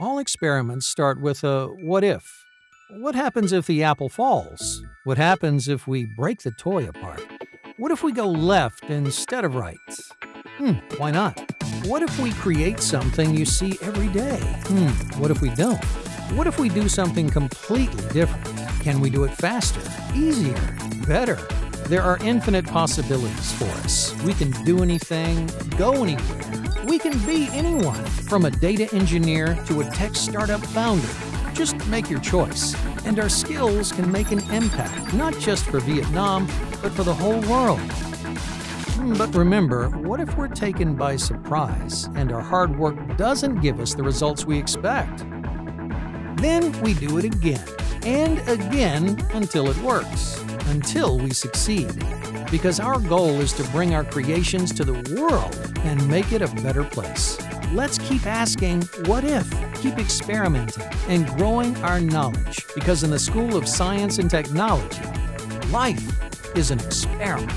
All experiments start with a what if. What happens if the apple falls? What happens if we break the toy apart? What if we go left instead of right? Hmm, why not? What if we create something you see every day? Hmm, what if we don't? What if we do something completely different? Can we do it faster, easier, better? There are infinite possibilities for us. We can do anything, go anywhere. We can be anyone, from a data engineer to a tech startup founder. Just make your choice, and our skills can make an impact, not just for Vietnam, but for the whole world. Hmm, But remember, what if we're taken by surprise and our hard work doesn't give us the results we expect? Then we do it again and again until it works, until we succeed. Because our goal is to bring our creations to the world and make it a better place. Let's keep asking, what if? Keep experimenting and growing our knowledge. Because in the School of Science and Technology, life is an experiment.